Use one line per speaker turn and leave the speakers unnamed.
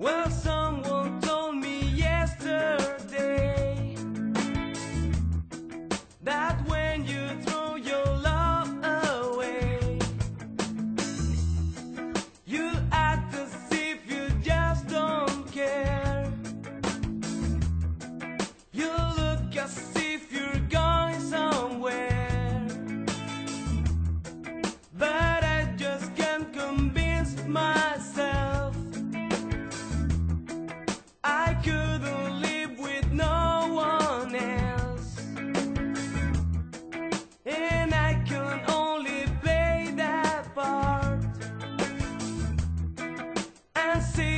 Well, someone and